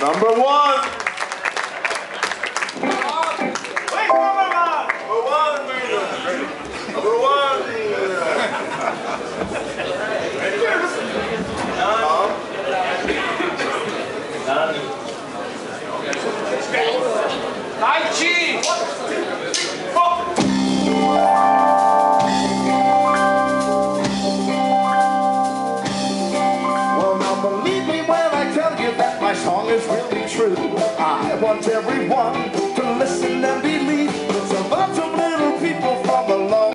Number one. Number one. Number one. Number one. Nine. Nine. Nine. Nine. be true. I want everyone to listen and believe.